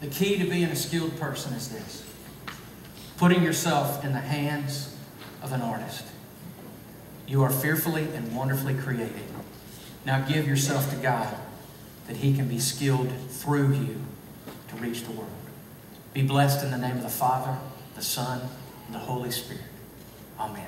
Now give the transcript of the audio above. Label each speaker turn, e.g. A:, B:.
A: The key to being a skilled person is this putting yourself in the hands of an artist. You are fearfully and wonderfully created. Now give yourself to God that He can be skilled through you to reach the world. Be blessed in the name of the Father, the Son, and the Holy Spirit. Amen.